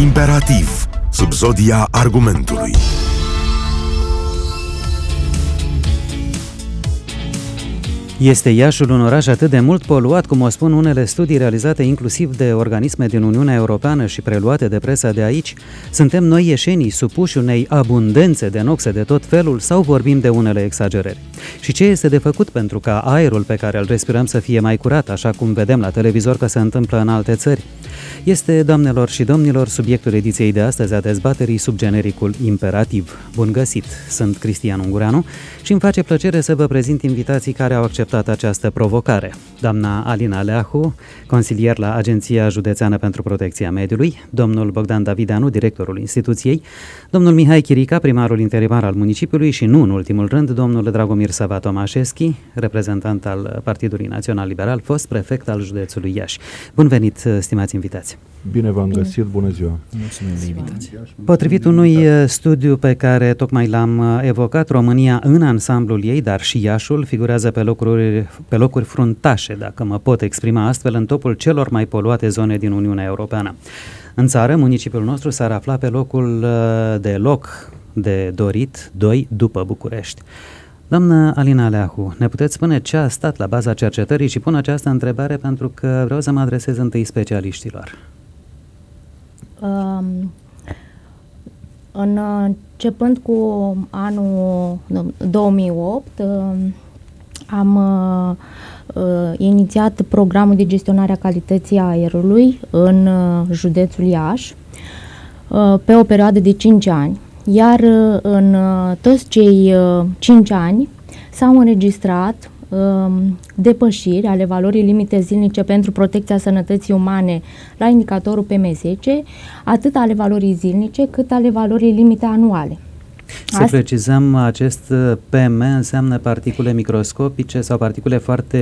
Imperativ, sub zodia argumentului. Este Iașul un oraș atât de mult poluat, cum o spun unele studii realizate inclusiv de organisme din Uniunea Europeană și preluate de presa de aici? Suntem noi ieșenii supuși unei abundențe de noxe de tot felul sau vorbim de unele exagerări? Și ce este de făcut pentru ca aerul pe care îl respirăm să fie mai curat, așa cum vedem la televizor că se întâmplă în alte țări? Este, doamnelor și domnilor, subiectul ediției de astăzi a dezbaterii sub genericul Imperativ. Bun găsit! Sunt Cristian Ungureanu și îmi face plăcere să vă prezint invitații care au acceptat această provocare. Doamna Alina Leahu, consilier la Agenția Județeană pentru Protecția Mediului, domnul Bogdan Davideanu, directorul instituției, domnul Mihai Chirica, primarul interimar al municipiului și nu în ultimul rând, domnul Dragomir Sava Tomașeschi, reprezentant al Partidului Național Liberal, fost prefect al județului Iași. Bun venit, stimați invitați! Bine v-am găsit, bună ziua! Mulțumim de invitație! Potrivit unui uh, studiu pe care tocmai l-am uh, evocat, România în ansamblul ei, dar și Iașul, figurează pe locuri, pe locuri fruntașe, dacă mă pot exprima astfel, în topul celor mai poluate zone din Uniunea Europeană. În țară, municipiul nostru s-ar afla pe locul uh, de loc de dorit 2 după București. Doamnă Alina Leahu, ne puteți spune ce a stat la baza cercetării și pun această întrebare pentru că vreau să mă adresez întâi specialiștilor. Um, în, începând cu anul 2008, um, am uh, uh, inițiat programul de gestionare a calității aerului în uh, județul Iași uh, pe o perioadă de 5 ani iar uh, în uh, toți cei 5 uh, ani s-au înregistrat um, depășiri ale valorii limite zilnice pentru protecția sănătății umane la indicatorul PM10, atât ale valorii zilnice cât ale valorii limite anuale. Să Asta... precizăm, acest PM înseamnă particule microscopice sau particule foarte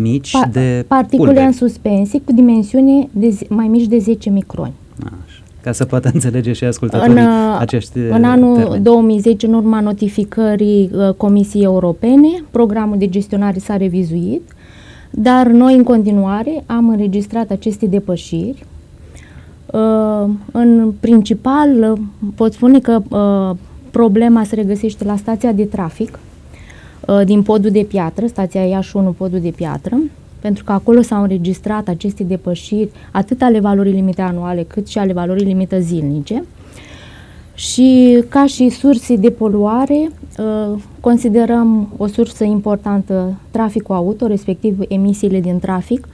mici pa- de Particule pulberi. în suspensie cu dimensiune de zi, mai mici de 10 microni. Așa ca să poată înțelege și ascultătorii în, uh, acești În anul termeni. 2010, în urma notificării uh, Comisiei Europene, programul de gestionare s-a revizuit, dar noi în continuare am înregistrat aceste depășiri. Uh, în principal, pot spune că problema se regăsește la stația de trafic din podul de piatră, stația Iași 1, podul de piatră, pentru că acolo s-au înregistrat aceste depășiri atât ale valorii limite anuale cât și ale valorii limite zilnice. Și ca și surse de poluare, uh, considerăm o sursă importantă traficul auto, respectiv emisiile din trafic,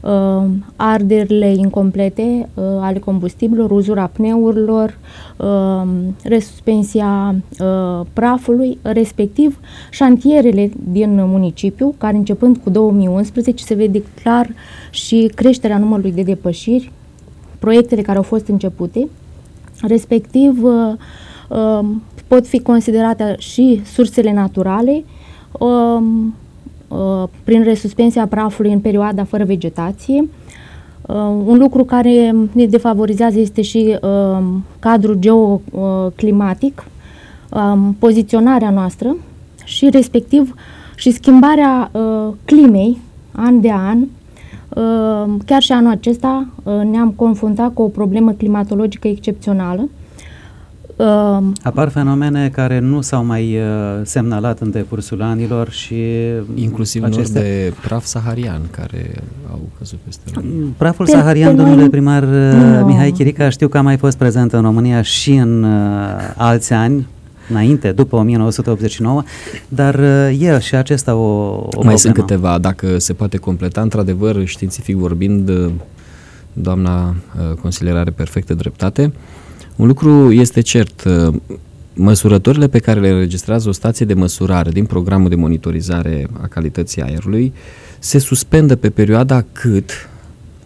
uh, arderile incomplete uh, ale combustibilor, uzura pneurilor, uh, resuspensia uh, prafului, respectiv șantierele din municipiu, care începând cu 2011 se vede clar și creșterea numărului de depășiri, proiectele care au fost începute, respectiv uh, uh, pot fi considerate și sursele naturale, uh, Uh, prin resuspensia prafului în perioada fără vegetație. Uh, un lucru care ne defavorizează este și uh, cadrul geoclimatic, um, poziționarea noastră și respectiv și schimbarea climei an de an. Chiar și anul acesta ne-am confruntat cu o problemă climatologică excepțională Uh, Apar fenomene care nu s-au mai uh, semnalat în decursul anilor și inclusiv aceste... de praf saharian care au căzut peste noi. Praful pe, saharian, pe domnule noi... primar uh, no. Mihai Chirica, știu că a mai fost prezent în România și în uh, alți ani, înainte, după 1989, dar uh, e și acesta o, o Mai problemă. sunt câteva, dacă se poate completa, într-adevăr, științific vorbind, uh, doamna uh, consilier are perfectă dreptate. Uh, un lucru este cert, uh, măsurătorile pe care le înregistrează o stație de măsurare din programul de monitorizare a calității aerului se suspendă pe perioada cât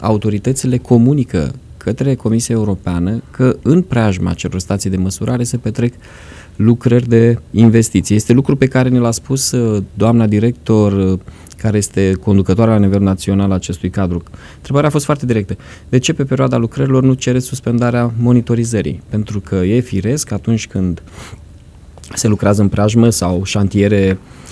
autoritățile comunică către Comisia Europeană că în preajma acelor stații de măsurare se petrec lucrări de investiție. Este lucru pe care ne l-a spus uh, doamna director uh, care este conducătoarea la nivel național a acestui cadru. Întrebarea a fost foarte directă. De ce pe perioada lucrărilor nu cere suspendarea monitorizării? Pentru că e firesc atunci când se lucrează în preajmă sau șantiere uh,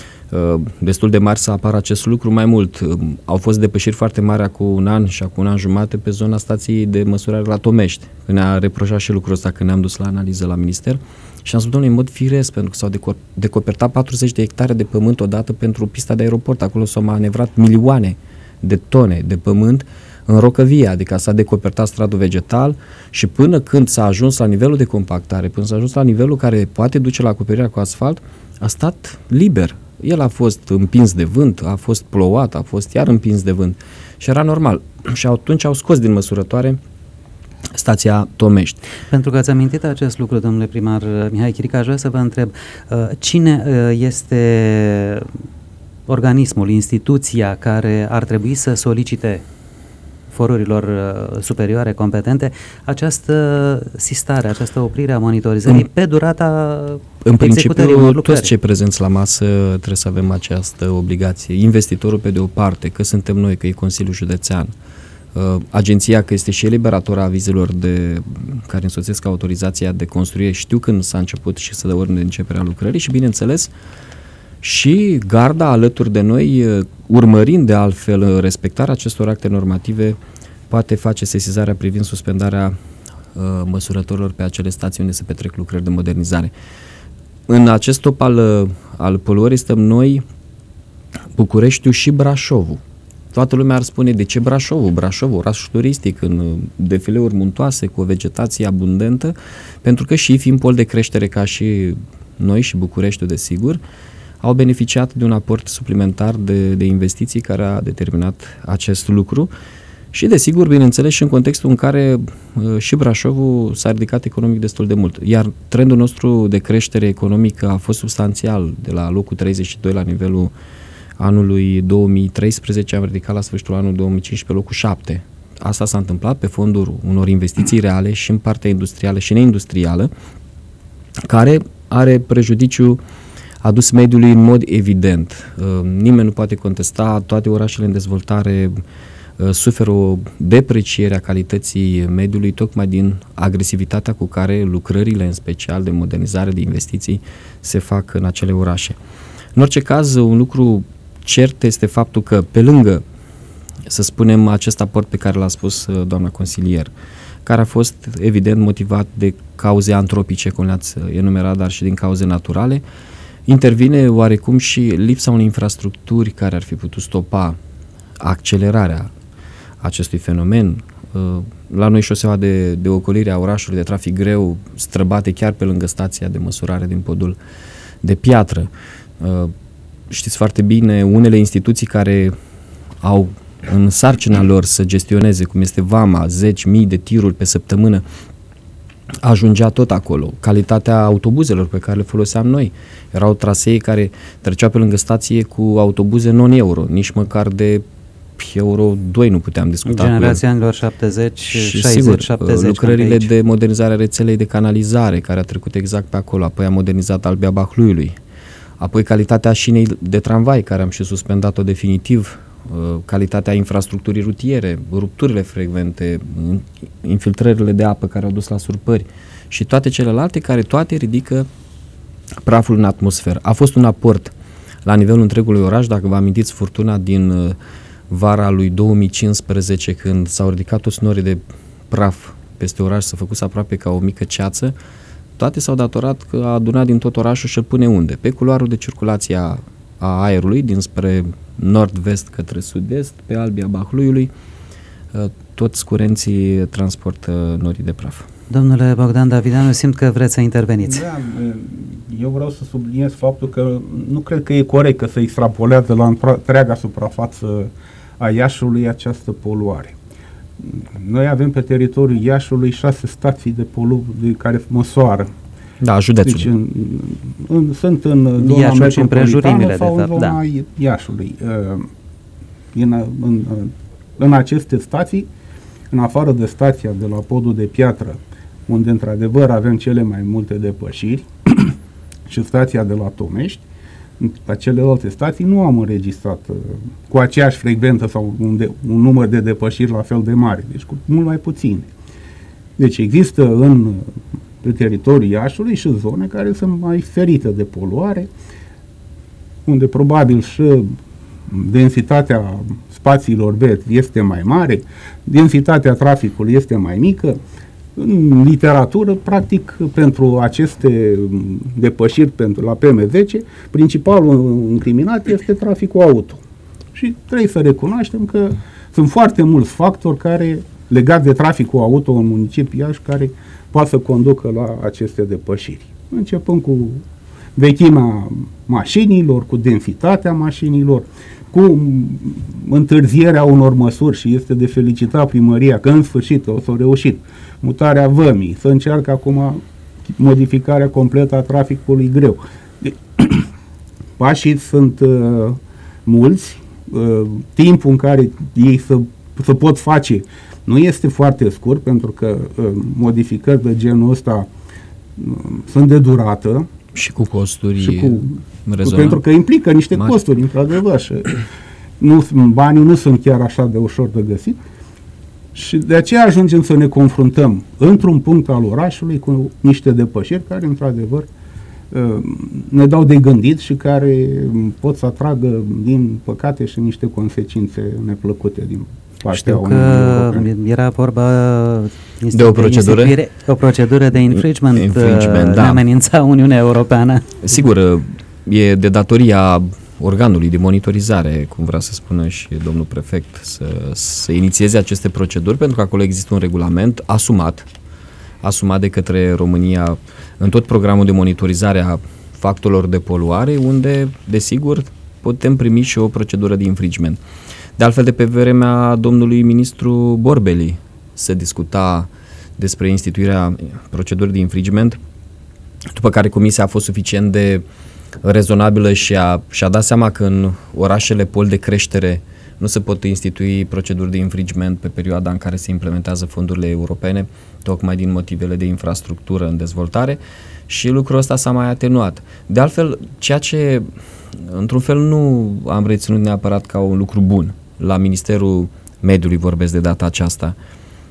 destul de mari să apară acest lucru. Mai mult, uh, au fost depășiri foarte mari acum un an și acum un an jumate pe zona stației de măsurare la Tomești. Ne-a reproșat și lucrul ăsta când ne-am dus la analiză la minister și am spus, domnule, în mod firesc, pentru că s-au deco- decopertat 40 de hectare de pământ odată pentru pista de aeroport. Acolo s-au manevrat milioane de tone de pământ în rocăvie, adică s-a decopertat stradul vegetal și până când s-a ajuns la nivelul de compactare, până s-a ajuns la nivelul care poate duce la acoperirea cu asfalt, a stat liber. El a fost împins de vânt, a fost plouat, a fost iar împins de vânt și era normal. Și atunci au scos din măsurătoare stația Tomești. Pentru că ați amintit acest lucru, domnule primar Mihai Chirica, aș vrea să vă întreb, uh, cine uh, este organismul, instituția care ar trebui să solicite forurilor uh, superioare competente această sistare, această oprire a monitorizării în, pe durata În principiu, toți cei prezenți la masă trebuie să avem această obligație. Investitorul pe de o parte, că suntem noi, că e Consiliul Județean, uh, agenția că este și eliberatora avizelor de, care însoțesc autorizația de construire, știu când s-a început și să dă ordine de începerea lucrării și bineînțeles și garda alături de noi, uh, urmărind de altfel uh, respectarea acestor acte normative, poate face sesizarea privind suspendarea uh, măsurătorilor pe acele stații unde se petrec lucrări de modernizare. În acest top al, uh, al poluării stăm noi, Bucureștiul și Brașovul. Toată lumea ar spune de ce Brașovul? Brașovul, oraș turistic, în defileuri muntoase, cu o vegetație abundentă, pentru că și fiind pol de creștere ca și noi și Bucureștiul, desigur, au beneficiat de un aport suplimentar de, de investiții care a determinat acest lucru și, desigur, bineînțeles, și în contextul în care uh, și Brașovul s-a ridicat economic destul de mult. Iar trendul nostru de creștere economică a fost substanțial, de la locul 32 la nivelul anului 2013, am ridicat la sfârșitul anului 2015 locul 7. Asta s-a întâmplat pe fonduri unor investiții reale și în partea industrială și neindustrială, care are prejudiciu uh, adus mediului în mod evident. Uh, nimeni nu poate contesta, toate orașele în dezvoltare uh, suferă o depreciere a calității mediului tocmai din agresivitatea cu care lucrările, în special de modernizare, de investiții, se fac în acele orașe. În orice caz, un lucru cert este faptul că, pe lângă, să spunem, acest aport pe care l-a spus uh, doamna consilier, care a fost evident motivat de cauze antropice, cum le-ați enumerat, dar și din cauze naturale, uh, Intervine oarecum și lipsa unei infrastructuri care ar fi putut stopa accelerarea acestui fenomen. Uh, la noi șoseaua de, de ocolire a orașului de trafic greu străbate chiar pe lângă stația de măsurare din podul de piatră. Uh, știți foarte bine, unele instituții care au în sarcina lor să gestioneze, cum este VAMA, zeci mii de tiruri pe săptămână, ajungea tot acolo. Calitatea autobuzelor pe care le foloseam noi. Erau trasee care treceau pe lângă stație cu autobuze non-euro, nici măcar de euro 2 nu puteam discuta Generația anilor 70, și 60, sigur, 70. lucrările de modernizare a rețelei de canalizare, care a trecut exact pe acolo, apoi a modernizat Albia Bahluiului, apoi calitatea șinei de tramvai, care am și suspendat-o definitiv Uh, calitatea infrastructurii rutiere, rupturile frecvente, infiltrările de apă care au dus la surpări și toate celelalte care toate ridică praful în atmosferă. A fost un aport la nivelul întregului oraș, dacă vă amintiți furtuna din uh, vara lui 2015 când s-au ridicat toți norii de praf peste oraș, s-a făcut aproape ca o mică ceață, toate s-au datorat că a adunat din tot orașul și îl pune unde? Pe culoarul de circulație a, a aerului dinspre nord-vest către sud-est, pe Albia Bahluiului, uh, toți curenții transportă norii de praf. Domnule Bogdan Davidanu, simt că vreți să interveniți. Da, eu vreau să subliniez faptul că nu cred că e corect că se extrapolează la întreaga suprafață a Iașului această poluare. Noi avem pe teritoriul Iașului șase stații de polu de care măsoară da, județul. Deci în, în, sunt în zona Iașul și împrejurimile, sau de fapt, în zona da. Iașului. Uh, în, în, în aceste stații, în afară de stația de la podul de piatră, unde într-adevăr avem cele mai multe depășiri, și stația de la Tomești, la celelalte stații nu am înregistrat uh, cu aceeași frecvență sau un, de, un număr de depășiri la fel de mare, deci cu mult mai puține. Deci există în pe teritoriul Iașului și zone care sunt mai ferite de poluare. unde probabil și densitatea spațiilor verzi este mai mare, densitatea traficului este mai mică. În literatură, practic, pentru aceste depășiri pentru la PM10, principalul incriminat este traficul auto. Și trebuie să recunoaștem că sunt foarte mulți factori care legați de traficul auto în municipiul Iași care poate să conducă la aceste depășiri. Începând cu vechimea mașinilor, cu densitatea mașinilor, cu întârzierea unor măsuri și este de felicitat primăria că în sfârșit o să reușit mutarea vămii, să încearcă acum modificarea completă a traficului greu. De- Pașii sunt uh, mulți, uh, timpul în care ei să, să pot face nu este foarte scurt pentru că uh, modificări de genul ăsta uh, sunt de durată Și cu costuri și cu, rezonabile. pentru că implică niște Mari. costuri, într-adevăr, și nu, banii nu sunt chiar așa de ușor de găsit și de aceea ajungem să ne confruntăm într-un punct al orașului cu niște depășiri care, într-adevăr, uh, ne dau de gândit și care pot să atragă, din păcate, și niște consecințe neplăcute din partea Știu Uniunii că Europene. era vorba De o procedură? instituire- o procedură de infringement, Infringement, uh, da. ne amenința Uniunea Europeană. Sigur, e de datoria organului de monitorizare, cum vrea să spună și domnul prefect, să, să inițieze aceste proceduri, pentru că acolo există un regulament asumat, asumat de către România în tot programul de monitorizare a factorilor de poluare, unde, desigur, putem primi și o procedură de infringement. De altfel, de pe vremea domnului ministru Borbeli se discuta despre instituirea procedurii de infringement, după care comisia a fost suficient de rezonabilă și a, și-a dat seama că în orașele pol de creștere nu se pot institui proceduri de infringement pe perioada în care se implementează fondurile europene, tocmai din motivele de infrastructură în dezvoltare și lucrul ăsta s-a mai atenuat. De altfel, ceea ce într-un fel nu am reținut neapărat ca un lucru bun la Ministerul Mediului vorbesc de data aceasta,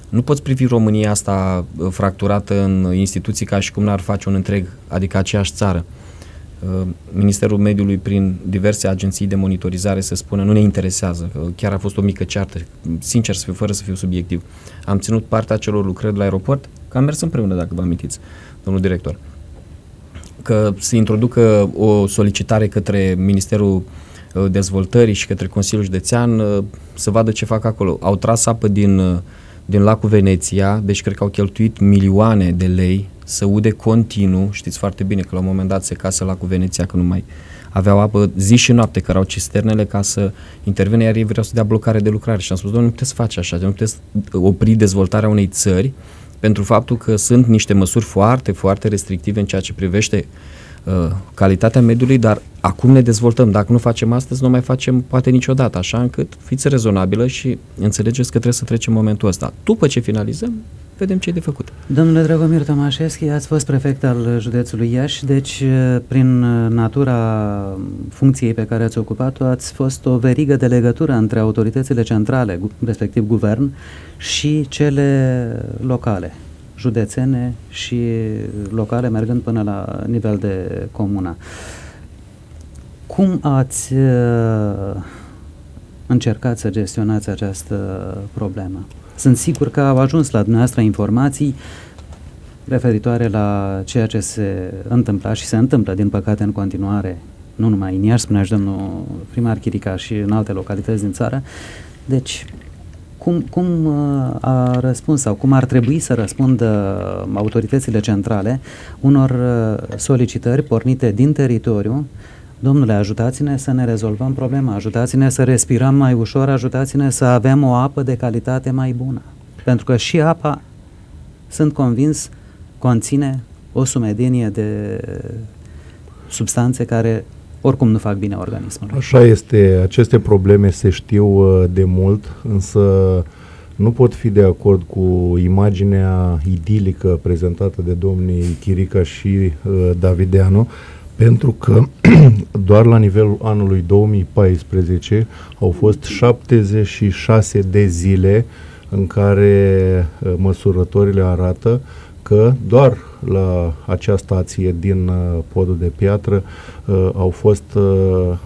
nu poți privi România asta uh, fracturată în instituții ca și cum n-ar face un întreg, adică aceeași țară. Uh, Ministerul Mediului prin diverse agenții de monitorizare se spune nu ne interesează, că chiar a fost o mică ceartă, sincer să fiu, fără să fiu subiectiv. Am ținut partea celor lucrări la aeroport, că am mers împreună, dacă vă amintiți, domnul director că se introducă o solicitare către Ministerul uh, Dezvoltării și către Consiliul Județean uh, să vadă ce fac acolo. Au tras apă din, uh, din lacul Veneția, deci cred că au cheltuit milioane de lei să ude continuu, știți foarte bine că la un moment dat se casă lacul Veneția că nu mai aveau apă zi și noapte, că erau cisternele ca să intervine, iar ei vreau să dea blocare de lucrare și am spus, doamne, nu puteți face așa, nu puteți opri dezvoltarea unei țări pentru faptul că sunt niște măsuri foarte, foarte restrictive în ceea ce privește uh, calitatea mediului, dar acum ne dezvoltăm. Dacă nu facem astăzi, nu mai facem poate niciodată, așa încât fiți rezonabilă și înțelegeți că trebuie să trecem momentul ăsta. După ce finalizăm, vedem ce e de făcut. Domnule Dragomir Tomașeschi, ați fost prefect al județului Iași, deci prin natura funcției pe care ați ocupat-o, ați fost o verigă de legătură între autoritățile centrale, gu- respectiv guvern, și cele locale, județene și locale, mergând până la nivel de comună. Cum ați uh, încercat să gestionați această problemă? Sunt sigur că au ajuns la dumneavoastră informații referitoare la ceea ce se întâmpla și se întâmplă, din păcate, în continuare, nu numai în Iași, spunea și domnul primar Chirica și în alte localități din țară. Deci, cum, cum uh, a răspuns sau cum ar trebui să răspundă autoritățile centrale unor uh, solicitări pornite din teritoriu Domnule, ajutați-ne să ne rezolvăm problema, ajutați-ne să respirăm mai ușor, ajutați-ne să avem o apă de calitate mai bună. Pentru că și apa, sunt convins, conține o sumedenie de substanțe care oricum nu fac bine organismului. Așa este, aceste probleme se știu uh, de mult, însă nu pot fi de acord cu imaginea idilică prezentată de domnii Chirica și uh, Davideanu, pentru că doar la nivelul anului 2014 au fost 76 de zile în care uh, măsurătorile arată că doar la acea stație din uh, podul de piatră uh, au fost uh,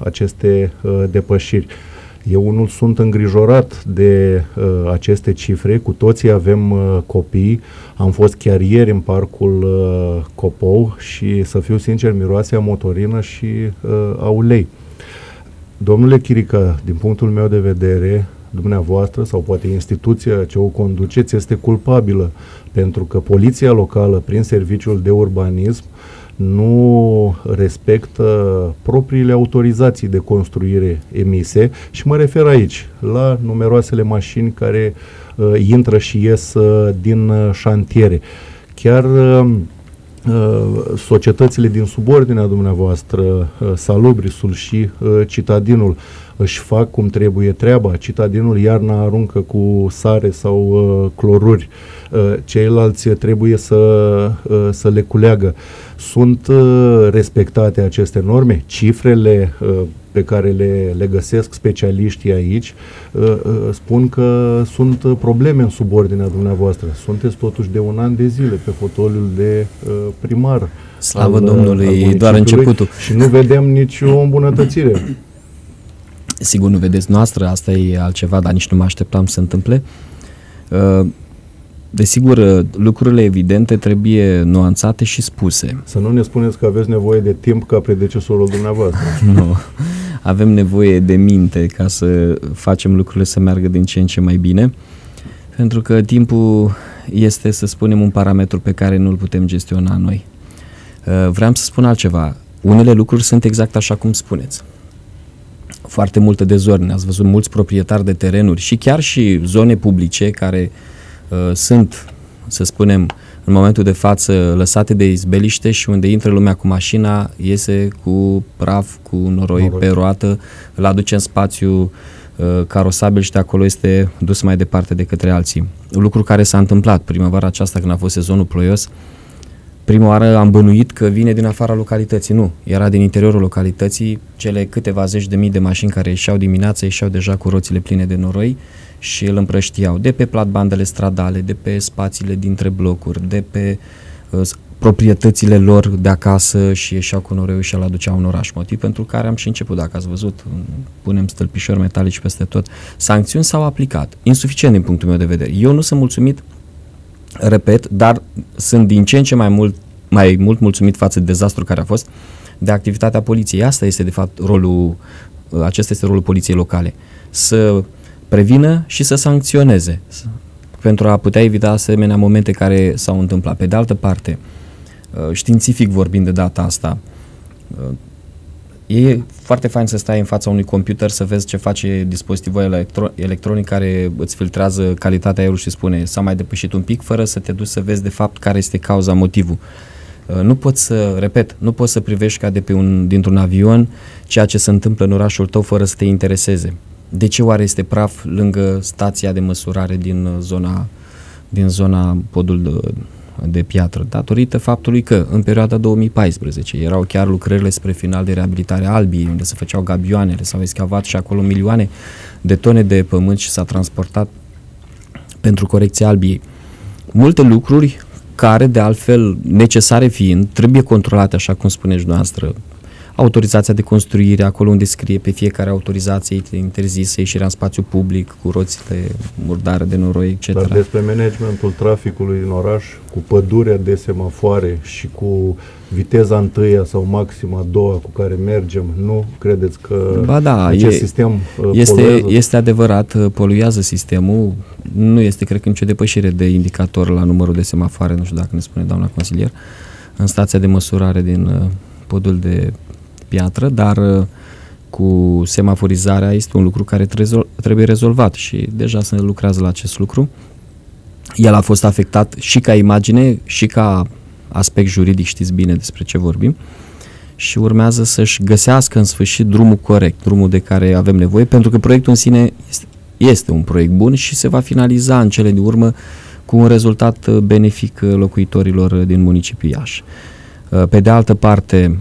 aceste uh, depășiri. Eu unul sunt îngrijorat de uh, aceste cifre, cu toții avem uh, copii, am fost chiar ieri în parcul uh, Copou și să fiu sincer, miroase a motorină și uh, a ulei. Domnule Chirica, din punctul meu de vedere, dumneavoastră sau poate instituția ce o conduceți este culpabilă pentru că poliția locală prin serviciul de urbanism nu respectă propriile autorizații de construire emise și mă refer aici la numeroasele mașini care uh, intră și ies uh, din uh, șantiere. Chiar uh, uh, societățile din subordinea dumneavoastră, uh, Salubrisul și uh, Citadinul, își fac cum trebuie treaba. Citadinul iarna aruncă cu sare sau uh, cloruri. Uh, ceilalți trebuie să, uh, să le culeagă. Sunt uh, respectate aceste norme? Cifrele uh, pe care le, le găsesc specialiștii aici uh, uh, spun că sunt uh, probleme în subordinea dumneavoastră. Sunteți totuși de un an de zile pe fotoliul de uh, primar. Slavă al, uh, Domnului, al e doar municipiului începutul. Și nu vedem nicio îmbunătățire. Sigur nu vedeți noastră, asta e altceva, dar nici nu mă așteptam să se întâmple. Uh, Desigur, uh, lucrurile evidente trebuie nuanțate și spuse. Să nu ne spuneți că aveți nevoie de timp ca predecesorul dumneavoastră. Nu. Avem nevoie de minte ca să facem lucrurile să meargă din ce în ce mai bine, pentru că timpul este, să spunem, un parametru pe care nu îl putem gestiona noi. Uh, Vreau să spun altceva. Unele lucruri sunt exact așa cum spuneți. Foarte multe dezordine. Ați văzut mulți proprietari de terenuri și chiar și zone publice care uh, sunt, să spunem, în momentul de față lăsate de izbeliște și unde intră lumea cu mașina, iese cu praf, cu noroi, Noroi. pe roată, îl aduce în spațiu uh, carosabil și de acolo este dus mai departe de către alții. Lucru care s-a întâmplat primăvara aceasta când a fost sezonul ploios, Prima oară am bănuit că vine din afara localității. Nu, era din interiorul localității. Cele câteva zeci de mii de mașini care ieșeau dimineața ieșeau deja cu roțile pline de noroi și îl împrăștiau de pe platbandele stradale, de pe spațiile dintre blocuri, de pe uh, s- proprietățile lor de acasă și ieșeau cu noroiul și îl aduceau în oraș. Motiv pentru care am și început, dacă ați văzut, punem stâlpișori metalici peste tot. Sancțiuni s-au aplicat, insuficient din punctul meu de vedere. Eu nu sunt mulțumit repet, dar sunt din ce în ce mai mult, mai mult mulțumit față de dezastru care a fost de activitatea poliției. Asta este de fapt rolul, acesta este rolul poliției locale. Să prevină și să sancționeze să- pentru a putea evita asemenea momente care s-au întâmplat. Pe de altă parte, uh, științific vorbind de data asta, uh, E foarte fain să stai în fața unui computer să vezi ce face dispozitivul electro- electronic care îți filtrează calitatea aerului și spune s-a mai depășit un pic fără să te duci să vezi de fapt care este cauza, motivul. Uh, Nu poți să, repet, nu poți să privești ca de pe un, dintr-un avion ceea ce se întâmplă în orașul tău fără să te intereseze. De ce oare este praf lângă stația de măsurare din uh, zona, din zona podul de, de piatră? Datorită faptului că în perioada 2014 erau chiar lucrările spre final de reabilitare a Albiei, unde se făceau gabioanele, s-au excavat și acolo milioane de tone de pământ și s-a transportat pentru corecția Albiei. Multe lucruri care, de altfel, necesare fiind, trebuie controlate, așa cum spuneți noastră, autorizația de construire, acolo unde scrie pe fiecare autorizație interzisă ieșirea în spațiu public, cu roțile murdare de noroi, etc. Dar despre managementul traficului în oraș, cu pădurea de semafoare și cu viteza întâia sau maxima a doua cu care mergem, nu credeți că Ba da, acest e- sistem uh, Este, poluează? este adevărat, uh, poluează sistemul, nu este, cred că, nicio depășire de indicator la numărul de semafoare, nu știu dacă ne spune doamna consilier, în stația de măsurare din uh, podul de piatră, dar uh, cu semaforizarea este un lucru care trezol- trebuie rezolvat și deja se lucrează la acest lucru. El a fost afectat și ca imagine și ca aspect juridic, știți bine despre ce vorbim, și urmează să-și găsească în sfârșit drumul corect, drumul de care avem nevoie, pentru că proiectul în sine este, este un proiect bun și se va finaliza în cele din urmă cu un rezultat uh, benefic uh, locuitorilor uh, din municipiul Iași. Uh, Pe de altă parte,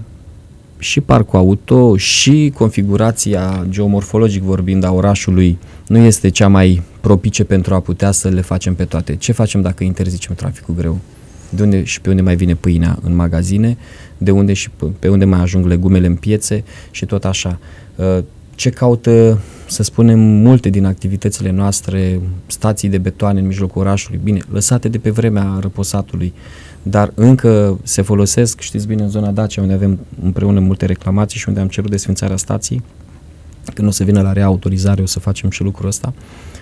și parcul auto și configurația geomorfologic vorbind a orașului nu este cea mai propice pentru a putea să le facem pe toate. Ce facem dacă interzicem traficul greu? De unde și pe unde mai vine pâinea în magazine, de unde și pe unde mai ajung legumele în piețe și tot așa. Uh, ce caută, să spunem, multe din activitățile noastre, stații de betoane în mijlocul orașului, bine, lăsate de pe vremea răposatului, dar încă se folosesc, știți bine, în zona Dacia, unde avem împreună multe reclamații și unde am cerut desfințarea stației, când o să vină la reautorizare o să facem și lucrul ăsta,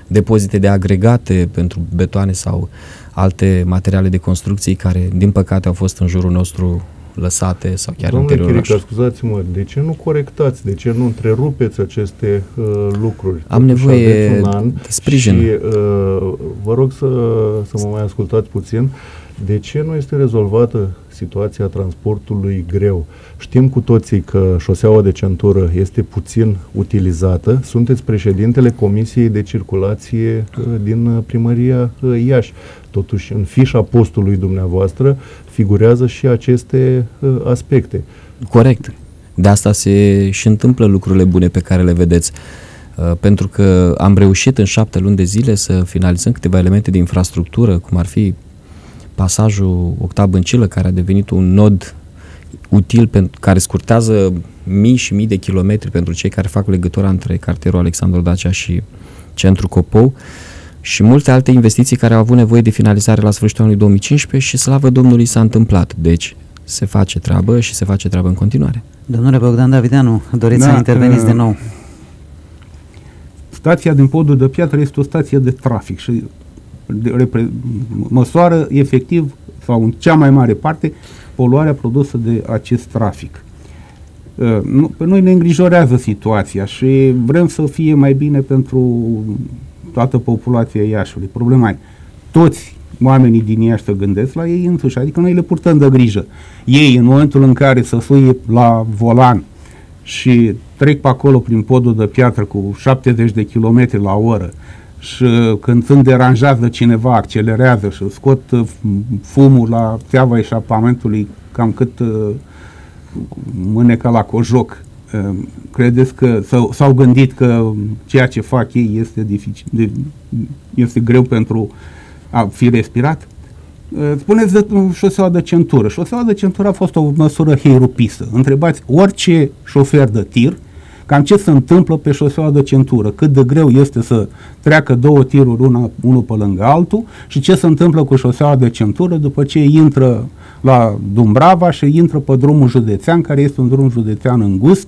depozite de agregate pentru betoane sau alte materiale de construcții care, din păcate, au fost în jurul nostru lăsate sau chiar Domnule în interiorul Chirica, scuzați-mă, de ce nu corectați, de ce nu întrerupeți aceste uh, lucruri? Am Totuși nevoie aveți un an de sprijin. Și uh, vă rog să, să mă mai ascultați puțin. De ce nu este rezolvată situația transportului greu? Știm cu toții că șoseaua de centură este puțin utilizată. Sunteți președintele Comisiei de Circulație uh, din primăria uh, Iași. Totuși, în fișa postului dumneavoastră figurează și aceste uh, aspecte. Corect. De asta se și întâmplă lucrurile bune pe care le vedeți. Uh, pentru că am reușit în șapte luni de zile să finalizăm câteva elemente de infrastructură, cum ar fi pasajul Octav Băncilă, care a devenit un nod util pentru, care scurtează mii și mii de kilometri pentru cei care fac legătura între cartierul Alexandru Dacia și centrul Copou și multe alte investiții care au avut nevoie de finalizare la sfârșitul anului 2015 și slavă Domnului s-a întâmplat. Deci se face treabă și se face treabă în continuare. Domnule Bogdan Davideanu, doriți Da, să interveniți uh, din nou? Stația din podul de piatră este o stație de trafic și de, repre, măsoară efectiv sau în cea mai mare parte poluarea produsă de acest trafic. Uh, nu, pe noi ne îngrijorează situația și vrem să fie mai bine pentru toată populația Iașului. Problema e, toți oamenii din Iași să gândesc la ei însuși, adică noi le purtăm de grijă. Ei, în momentul în care să suie la volan și trec pe acolo prin podul de piatră cu 70 de km la oră și când sunt deranjați de cineva, accelerează și scot uh, fumul la țeava eșapamentului cam cât uh, mâneca la cojoc. Uh, Credeți că s-au, s-au gândit că ceea ce fac ei este dificil, de, este greu pentru a fi respirat? Uh, Spuneți de șoseaua de centură. Șoseaua de centură a fost o măsură heirupisă. Întrebați orice șofer de tir cam ce se întâmplă pe șoseaua de centură, cât de greu este să treacă două tiruri una, unul pe lângă altul? Și ce se întâmplă cu șoseaua de centură după ce intră la Dumbrava și intră pe drumul județean, care este un drum județean îngust,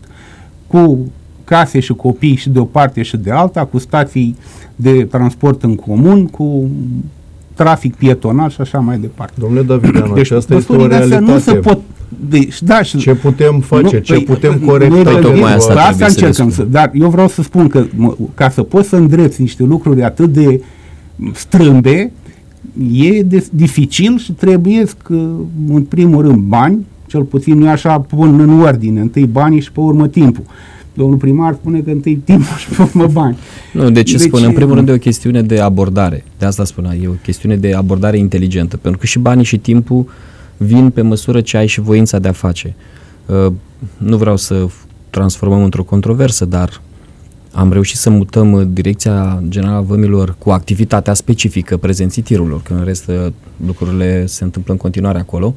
cu case și copii și de o parte și de alta, cu stații de transport în comun, cu trafic pietonal și așa mai departe. Domnule Davideanu, Deci aceasta este o măsurile astea realitate. nu se pot... Deci, da, și Ce putem face? nu, ce păi, putem noi corecta? trebuie- Tocmai asta la trebuie să încercăm le să, dar eu vreau să spun că mă, ca să poți să îndrepți niște lucruri atât de strâmbe, e de, dificil și trebuie că, în primul rând, bani, cel puțin eu așa pun în ordine, întâi banii și pe urmă timpul. Domnul primar spune că întâi timpul și pe urmă bani. Nu, de ce Deci- spun? În primul rând e o chestiune de abordare. De asta spunea, e o chestiune de abordare inteligentă. Pentru că și banii și timpul vin pe măsură ce ai și voința de a face. Uh, nu vreau să f- transformăm într-o controversă, dar am reușit să mutăm uh, Direcția Generală a Vămilor cu activitatea specifică prezenții tirurilor, că în rest uh, lucrurile se întâmplă în continuare acolo.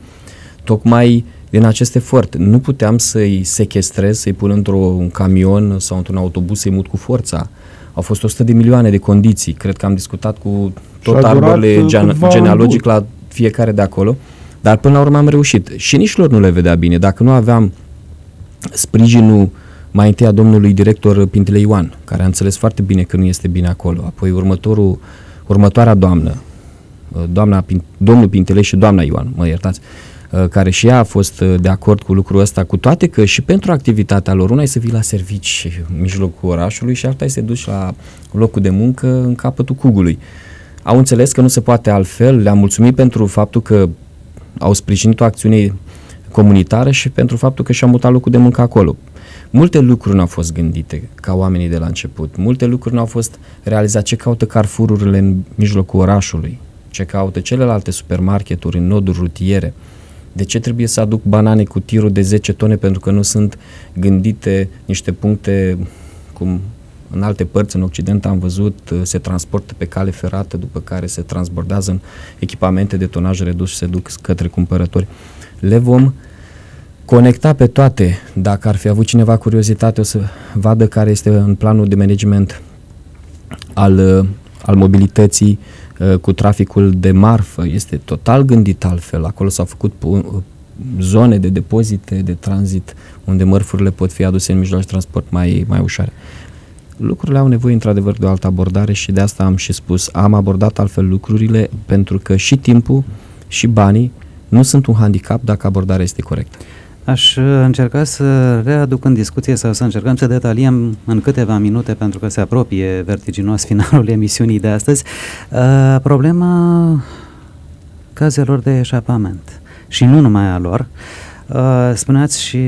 Tocmai din acest efort. Nu puteam să-i sechestrez, să-i pun într-un camion sau într-un autobuz, să-i mut cu forța. Au fost 100 de milioane de condiții. Cred că am discutat cu tot Și a durat, arborele uh, gene- câțiva genealogic ani la fiecare de acolo. Dar până la urmă am reușit. Și nici lor nu le vedea bine. Dacă nu aveam sprijinul mai întâi a domnului director Pintele Ioan, care a înțeles foarte bine că nu este bine acolo. Apoi următorul, următoarea doamnă, uh, doamna, Pin- domnul Pintele și doamna Ioan, mă iertați, uh, care și ea a fost uh, de acord cu lucrul ăsta, cu toate că și pentru activitatea lor, una e să vii la servici în mijlocul orașului și alta e să te duci la locul de muncă în capătul cugului. Au înțeles că nu se poate altfel, le-am mulțumit pentru faptul că au sprijinit o acțiune comunitară și pentru faptul că și-au mutat locul de muncă acolo. Multe lucruri nu au fost gândite ca oamenii de la început. Multe lucruri nu au fost realizate. Ce caută carfururile în mijlocul orașului? Ce caută celelalte supermarketuri în noduri rutiere? De ce trebuie să aduc banane cu tirul de 10 tone pentru că nu sunt gândite niște puncte cum în alte părți, în Occident, am văzut, uh, se transportă pe cale ferată, după care se transbordează în echipamente de tonaj redus și se duc către cumpărători. Le vom conecta pe toate. Dacă ar fi avut cineva curiozitate, o să vadă care este în planul de management al, uh, al mobilității cu traficul de marfă. Este total gândit altfel. Acolo s-au făcut zone de depozite, de tranzit, unde mărfurile pot fi aduse în mijloace de transport mai, mai ușoare. Lucrurile au nevoie într-adevăr de o altă abordare și de asta am și spus, am abordat altfel lucrurile pentru că și timpul și banii nu sunt un handicap dacă abordarea este corectă. Aș uh, încerca să readuc în discuție sau să încercăm să detaliem în câteva minute, pentru că se apropie vertiginos finalul emisiunii de astăzi, uh, problema cazelor de eșapament și nu numai a lor. Uh, spuneați și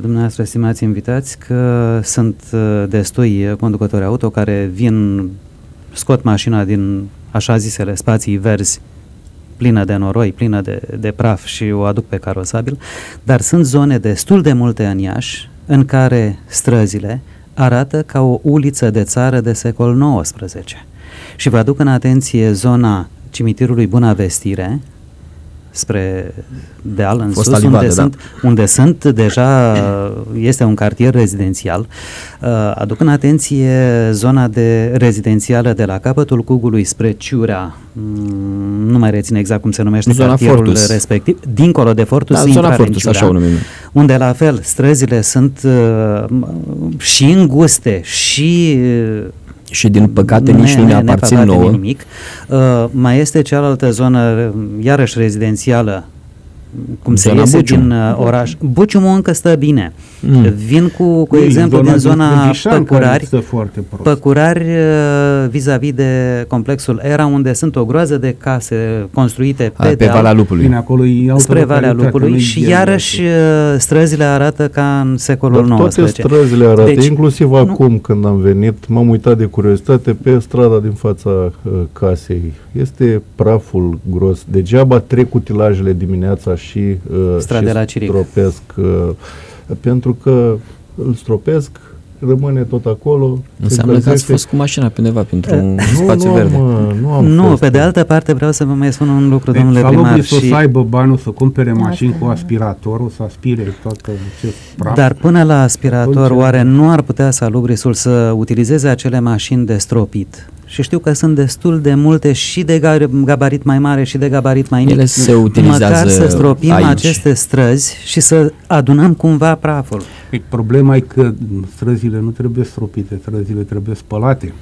dumneavoastră, stimați invitați, că sunt uh, destui conducători auto care vin, scot mașina din așa zisele spații verzi plină de noroi, plină de, de praf și o aduc pe carosabil, dar sunt zone destul de multe în Iași în care străzile arată ca o uliță de țară de secol XIX. Și vă aduc în atenție zona cimitirului Buna Vestire, spre deal în Fost sus, alivate, unde, da. sunt, unde sunt deja, este un cartier rezidențial. Uh, aduc în atenție zona de rezidențială de la capătul Cugului spre Ciurea, mm, nu mai rețin exact cum se numește zona cartierul Fortus. respectiv, dincolo de Fortus, da, zona Fortus, Ciurea, așa o numim. unde la fel străzile sunt uh, și înguste și uh, și din păcate ne, nici nu ne, ne aparțin nouă. Nimic. Uh, mai este cealaltă zonă, iarăși rezidențială, cum se iese Bucium. din uh, oraș. Buciumul încă stă bine. Mm. Vin cu, cu Ei, exemplu din zona Păcurari, Păcurari uh, vis-a-vis de complexul Era, unde sunt o groază de case construite pe, A, pe Valea Lupului. Bine, acolo spre Valea Lupului și iarăși uh, străzile arată ca în secolul Dar XIX. Toate străzile arată, deci, inclusiv nu? acum când am venit, m-am uitat de curiozitate pe strada din fața uh, casei. Este praful gros. Degeaba trec utilajele dimineața și, uh, și la stropesc, uh, pentru că îl stropesc, rămâne tot acolo. Înseamnă că ați fost cu mașina pe undeva pentru un nu, spațiu nu, verde. Mă, nu, am nu fost, pe de altă parte vreau să vă mai spun un lucru, deci, domnule primar. Și... să aibă banul să cumpere mașini cu aspiratorul, să aspire toată acest praf. Dar până la aspirator, oare nu ar putea salubrisul să utilizeze acele mașini de stropit? Și știu că sunt destul de multe și de gabarit mai mare și de gabarit mai mic. Ele se utilizează Măcar să stropim aici. aceste străzi și să adunăm cumva praful. Problema e că străzile nu trebuie stropite, străzile trebuie spălate.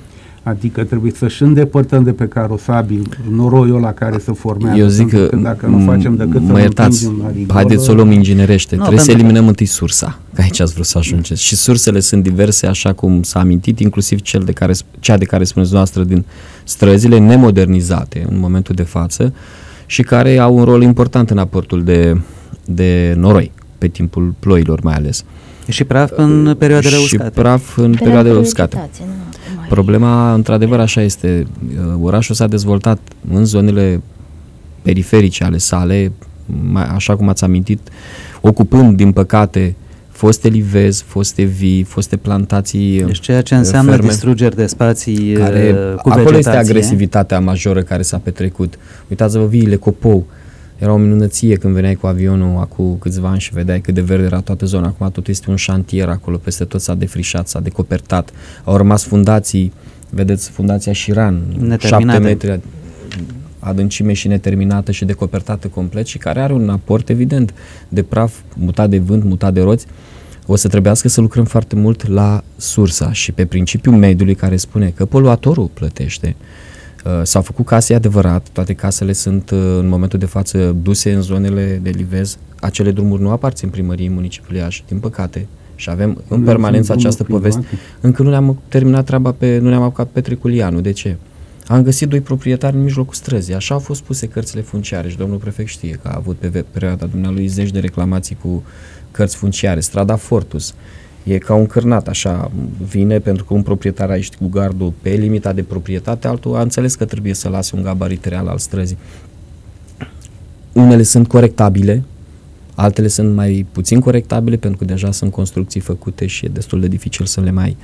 Adică trebuie să-și îndepărtăm de pe carosabil noroiul la care se formează. Eu zic că, că dacă nu facem decât mă să iertați, haideți să o luăm inginerește. No, trebuie să eliminăm întâi sursa, că aici ați vrut să ajungeți. Și sursele sunt diverse, așa cum s-a amintit, inclusiv cel de care, cea de care spuneți noastră din străzile nemodernizate în momentul de față și care au un rol important în aportul de, de noroi, pe timpul ploilor mai ales. Și praf în perioadele uscate. Și praf în perioadele uscate. Problema, într-adevăr, așa este. Uh, orașul s-a dezvoltat în zonele periferice ale sale, așa cum ați amintit, ocupând, din păcate, foste livezi, foste vii, foste plantații Deci ceea ce înseamnă ferme, distrugeri de spații care, uh, cu Acolo vegetație. este agresivitatea majoră care s-a petrecut. Uitați-vă viile Copou, uh, era o minunăție când veneai cu avionul acum câțiva ani și vedeai cât de verde era toată zona. Acum tot este un șantier acolo, peste tot s-a defrișat, s-a decopertat. Au rămas fundații, vedeți, fundația Șiran, 7 metri adâncime și neterminată și decopertată complet și care are un aport evident de praf mutat de vânt, mutat de roți. O să trebuiască să lucrăm foarte mult la sursa și pe principiul mediului care spune că poluatorul plătește. Uh, s-au făcut case adevărat, toate casele sunt uh, în momentul de față duse în zonele de livez. Acele drumuri nu aparțin primăriei municipiului Iași, din păcate. Și avem în permanență această poveste. Încă nu ne-am terminat treaba pe, nu ne-am apucat pe Treculianu. De ce? Am găsit doi proprietari în mijlocul străzii. Așa au fost puse cărțile funciare și domnul prefect știe că a avut pe perioada dumnealui zeci de reclamații cu cărți funciare. Strada Fortus. Uh, E ca un cârnat, așa, vine pentru că un proprietar aici cu gardul pe limita de proprietate, altul a înțeles că trebuie să lase un gabarit real al străzii. Unele sunt corectabile, altele sunt mai puțin corectabile pentru că deja sunt construcții făcute și e destul de dificil să le mai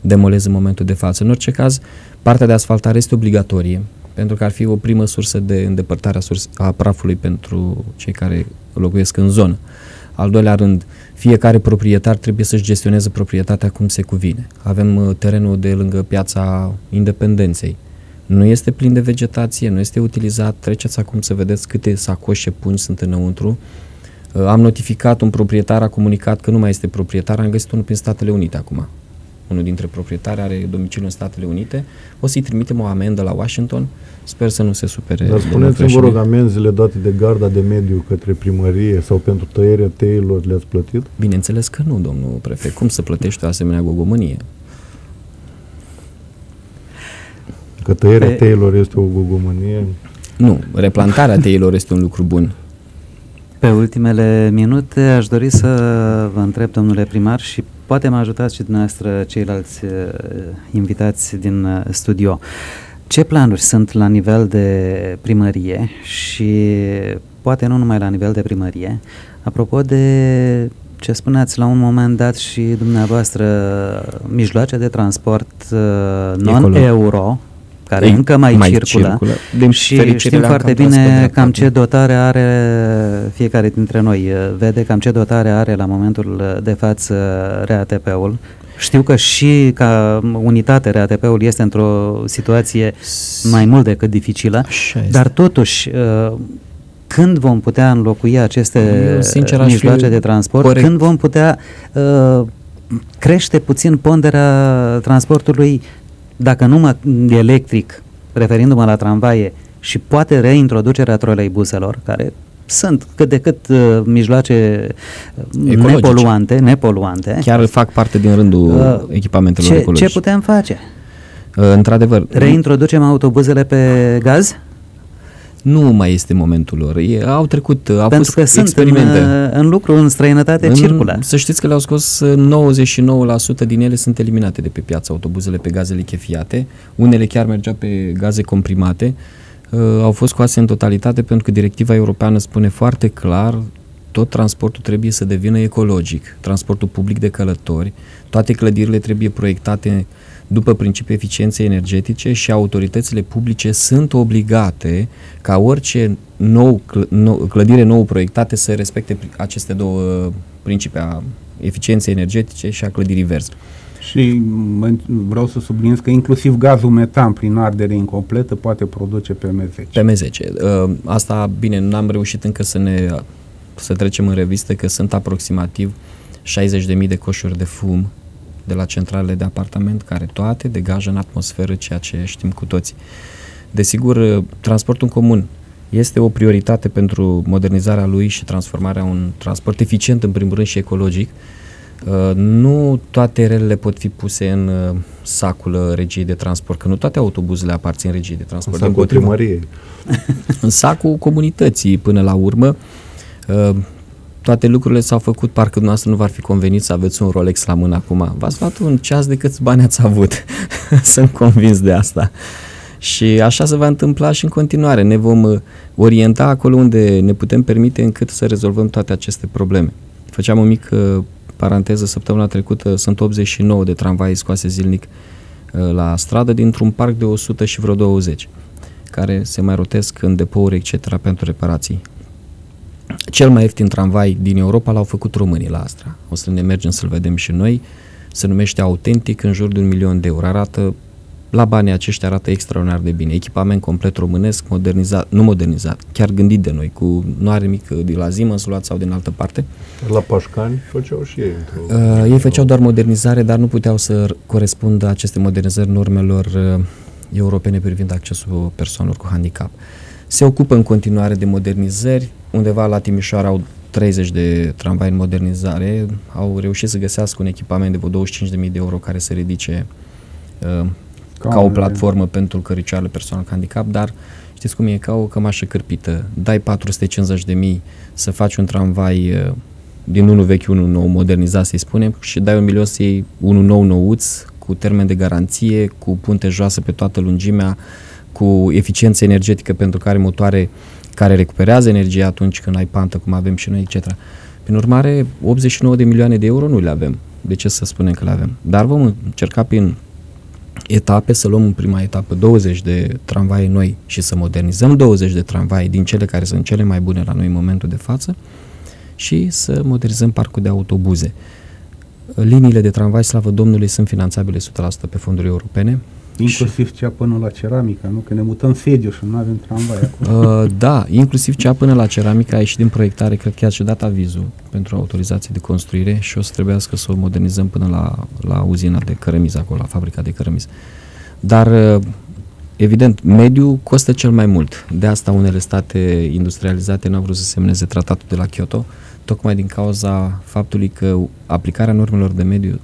demolez în momentul de față. În orice caz, partea de asfaltare este obligatorie, pentru că ar fi o primă sursă de îndepărtare a, surs- a prafului pentru cei care locuiesc în zonă. Al doilea rând, fiecare proprietar trebuie să-și gestioneze proprietatea cum se cuvine. Avem uh, terenul de lângă piața Independenței. Nu este plin de vegetație, nu este utilizat. Treceți acum să vedeți câte sacoșe pungi sunt înăuntru. Uh, am notificat, un proprietar a comunicat că nu mai este proprietar, am găsit unul prin Statele Unite acum. Unul dintre proprietari are domiciliu în Statele Unite. O să-i trimitem o amendă la Washington. Sper să nu se supere. Dar domnul spuneți-mi, vă rog, președinte. amenzile date de garda de mediu către primărie sau pentru tăierea teilor le-ați plătit? Bineînțeles că nu, domnul prefect. Cum să plătești o asemenea gogomănie? Că tăierea Pe- teilor este o gogomanie. Nu, replantarea teilor este un lucru bun. Pe ultimele minute aș dori să vă întreb, domnule primar, și poate mă ajutați și dumneavoastră ceilalți uh, invitați din uh, studio. Ce planuri sunt la nivel de primărie și poate nu numai la nivel de primărie, apropo de ce spuneați la un moment dat și dumneavoastră, mijloace de transport uh, non-euro, care Ei, încă mai, mai circulă, circulă. Din și fericire știm le-am foarte cam transport bine dreapta cam acum. ce dotare are fiecare dintre noi, vede cam ce dotare are la momentul de față RATP-ul. Știu că și ca unitate RATP-ul este într-o situație mai mult decât dificilă, Așa este. dar totuși uh, când vom putea înlocui aceste Eu, sincer, aș fi mijloace de transport, corect. când vom putea uh, crește puțin ponderea transportului, dacă nu mă electric, referindu-mă la tramvaie, și poate reintroducerea troleibuselor, care sunt cât de cât uh, mijloace uh, Ecologice. nepoluante, nepoluante. Chiar fac parte din rândul Uh, echipamentelor ce, ecologice. ce putem face? Uh, Într-adevăr, Reintroducem autobuzele pe gaz? Nu mai este momentul lor. E, au trecut, au Pentru fost că sunt în, experimente. uh, în lucru în străinătate, circulă. Să știți că le-au scos uh, 99% din ele sunt eliminate de pe piață, autobuzele pe gaze lichefiate. Unele chiar mergeau pe gaze comprimate. Uh, au fost scoase în totalitate pentru că directiva europeană spune foarte clar tot transportul trebuie să devină ecologic. Transportul public de călători, toate clădirile trebuie proiectate după principiul eficienței energetice și autoritățile publice sunt obligate ca orice nou, cl- nou clădire nou proiectate să respecte pri- aceste două principii a eficienței energetice și a clădirii verzi. Și mă- vreau să subliniez că inclusiv gazul metan prin ardere incompletă poate produce PM10. PM10. Uh, Asta, bine, n-am reușit încă să ne să trecem în revistă că sunt aproximativ 60.000 de coșuri de fum de la centralele de apartament care toate degajă în atmosferă ceea ce știm cu toții. Desigur, uh, transportul în comun este o prioritate pentru modernizarea lui și transformarea un transport eficient în primul rând și ecologic. Uh, Nu toate relele pot fi puse în uh, sacul uh, regiei de transport, că nu toate autobuzele aparțin regiei de transport. Asta cu Dimpotrivă primărie. în sacul comunității până la urmă. Uh, Toate lucrurile s-au făcut, parcă dumneavoastră nu v-ar fi convenit să aveți un Rolex la mână acum. V-ați luat un ceas de câți bani ați avut. Sunt convins de asta. Și așa se va întâmpla și în continuare. Ne vom uh, orienta acolo unde ne putem permite încât să rezolvăm toate aceste probleme. Făceam o mică paranteză săptămâna trecută, sunt 89 de tramvai scoase zilnic uh, la stradă dintr-un parc de 100 și vreo 20 care se mai rotesc în depouri, etc. pentru reparații. Cel mai ieftin tramvai din Europa l-au făcut românii la Astra. O să ne mergem să-l vedem și noi. Se numește Autentic, în jur de un milion de euro. Arată, la banii aceștia arată extraordinar de bine. Echipament complet românesc, modernizat, nu modernizat, chiar gândit de noi, cu nu are nimic de la Siemens luat sau din altă parte. La Pașcani făceau și ei. într-o- Uh, ei făceau doar modernizare, dar nu puteau să r- corespundă aceste modernizări normelor uh, europene privind accesul persoanelor cu handicap. Se ocupă în continuare de modernizări, undeva la Timișoara au 30 de tramvai în modernizare, au reușit să găsească un echipament de vreo 25.000 de euro care să ridice uh, ca o Camerele. platformă pentru căricioarele persoane cu handicap, dar știți cum e, ca o cămașă cârpită. Dai 450 de mii să faci un tramvai uh, din unul vechi, unul nou, modernizat să-i spunem, și dai un milion să iei unul nou nouț, cu termen de garanție, cu punte joasă pe toată lungimea, cu eficiență energetică pentru care motoare care recuperează energie atunci când ai pantă, cum avem și noi, etc. Prin urmare, 89 de milioane de euro nu le avem. De ce să spunem că le avem? Dar vom încerca prin etape, să luăm în prima etapă 20 de tramvaie noi și să modernizăm 20 de tramvaie din cele care sunt cele mai bune la noi în momentul de față și să modernizăm parcul de autobuze. Liniile de tramvai, slavă Domnului, sunt finanțabile 100% pe fonduri europene. Inclusiv cea până la ceramica, nu? Că ne mutăm sediu și nu avem tramvai acolo. Uh, da, inclusiv cea până la ceramica a ieșit din proiectare, cred că chiar și dat avizul pentru autorizație de construire și o să trebuiască să o modernizăm până la, la uzina de cărămiz acolo, la fabrica de cărămiz. Dar uh, Evident, mediul costă cel mai mult. De asta unele state industrializate nu au vrut să semneze tratatul de la Kyoto, tocmai din cauza faptului că aplicarea normelor de mediu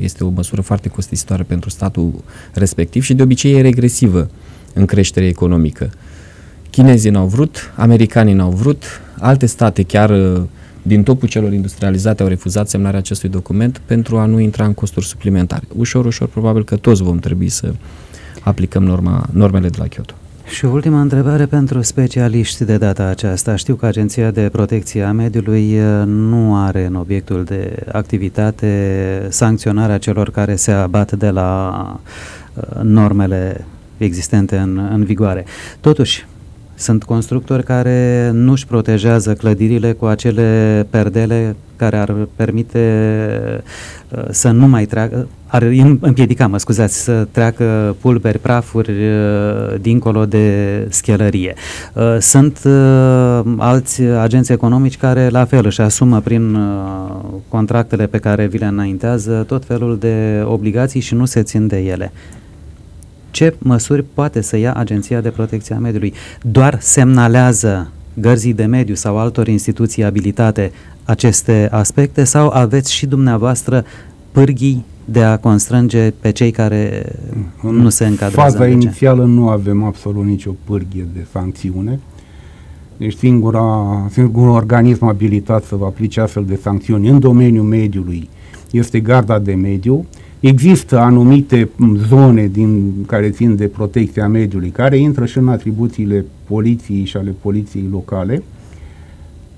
este o măsură foarte costisitoare pentru statul respectiv și de obicei e regresivă în creștere economică. Chinezii n-au vrut, americanii n-au vrut, alte state chiar din topul celor industrializate au refuzat semnarea acestui document pentru a nu intra în costuri suplimentare. Ușor, ușor, probabil că toți vom trebui să aplicăm norma, normele de la Kyoto. Și ultima întrebare pentru specialiști de data aceasta. Știu că Agenția de Protecție a Mediului uh, nu are în obiectul de activitate sancționarea celor care se abat de la uh, normele existente în, în vigoare. Totuși, sunt constructori care nu își protejează clădirile cu acele perdele care ar permite uh, să nu mai treacă, ar împiedica, mă scuzați, să treacă pulberi, prafuri uh, dincolo de schelărie. Uh, sunt alți agenți economici care la fel își asumă prin contractele pe care vi le înaintează tot felul de obligații și nu se țin de ele ce măsuri poate să ia Agenția de Protecție a Mediului? Doar semnalează gărzii de mediu sau altor instituții abilitate aceste aspecte sau aveți și dumneavoastră pârghii de a constrânge pe cei care în nu se încadrează faza în inițială nu avem absolut nicio pârghie de sancțiune. Deci singura, singurul organism abilitat să vă aplice astfel de sancțiuni în domeniul mediului este garda de mediu. Există anumite zone din care țin de protecția mediului, care intră și în atribuțiile poliției și ale poliției locale,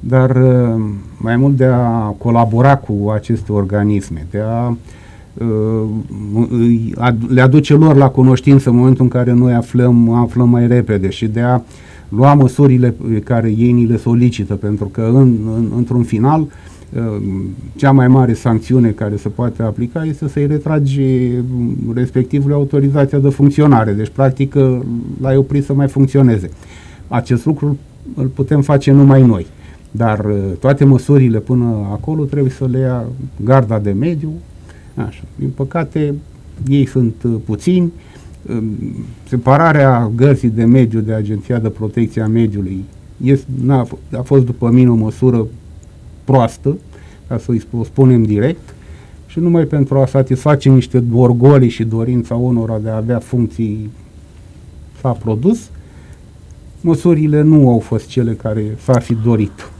dar uh, mai mult de a colabora cu aceste organisme, de a uh, le aduce lor la cunoștință în momentul în care noi aflăm, aflăm mai repede și de a lua măsurile pe care ei ni le solicită, pentru că în, în, într-un final uh, cea mai mare sancțiune care se poate aplica este să-i retragi respectivului autorizația de funcționare. Deci, practic, l-ai oprit să mai funcționeze. Acest lucru îl putem face numai noi. Dar uh, toate măsurile până acolo trebuie să le ia garda de mediu. Așa. Din păcate, ei sunt uh, puțini. Um, separarea gărzii de mediu de Agenția de Protecție a Mediului este, a a fost după mine o măsură proastă, ca să-i spunem direct, și numai pentru a satisface niște orgolii și dorința unora de a avea funcții s-a produs, măsurile nu au fost cele care s-ar fi dorit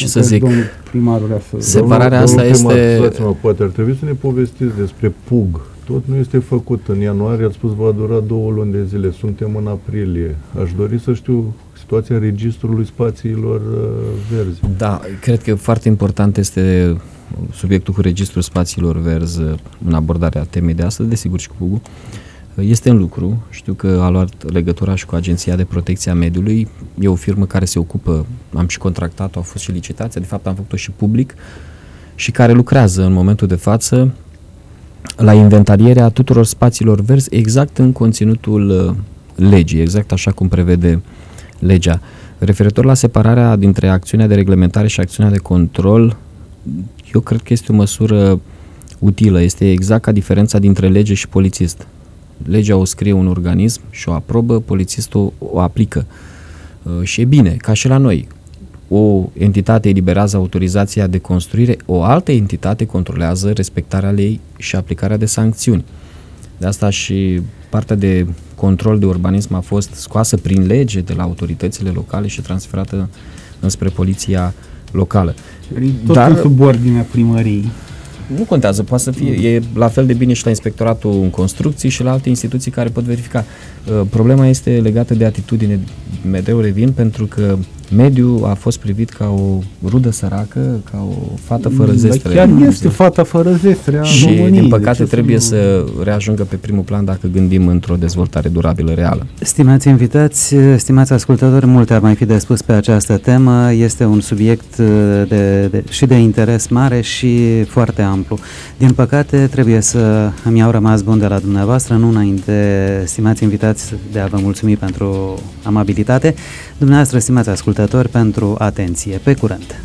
ce să zic, primarul să... separarea asta este... Mă, poate ar trebui să ne povestiți despre PUG. Tot nu este făcut. În ianuarie ați spus va dura două luni de zile. Suntem în aprilie. Aș dori să știu situația registrului spațiilor uh, verzi. Da, cred că foarte important este subiectul cu registrul spațiilor verzi în abordarea temei de astăzi, desigur și cu PUG. Uh, este în lucru, știu că a luat legătura și cu Agenția de Protecție a Mediului, e o firmă care se ocupă, am și contractat-o, a fost și licitația, de fapt am făcut-o și public și care lucrează în momentul de față la inventarierea tuturor spațiilor verzi exact în conținutul uh, legii, exact așa cum prevede legea. Referitor la separarea dintre acțiunea de reglementare și acțiunea de control, eu cred că este o măsură utilă, este exact ca diferența dintre lege și polițist legea o scrie un organism și o aprobă, polițistul o aplică. Uh, și e bine, ca și la noi. O entitate eliberează autorizația de construire, o altă entitate controlează respectarea lei și aplicarea de sancțiuni. De asta și partea de control de urbanism a fost scoasă prin lege de la autoritățile locale și transferată înspre poliția locală. Tot Dar, în subordinea primăriei nu contează, poate să fie, e la fel de bine și la inspectoratul în construcții și la alte instituții care pot verifica. Uh, problema este legată de atitudine, mereu revin, pentru că mediu a fost privit ca o rudă săracă, ca o fată fără zestre. Chiar este fata fără zestre a Și României. din De păcate ce trebuie nu- să reajungă pe primul plan dacă gândim într-o dezvoltare durabilă reală. Stimați invitați, stimați ascultători, multe ar mai fi de spus pe această temă. Este un subiect uh, de, de, și de interes mare și foarte amplu. Din păcate, trebuie să îmi iau rămas bun de la dumneavoastră, nu înainte, stimați invitați, de a vă mulțumi pentru amabilitate, dumneavoastră, stimați ascultători, pentru atenție. Pe curând!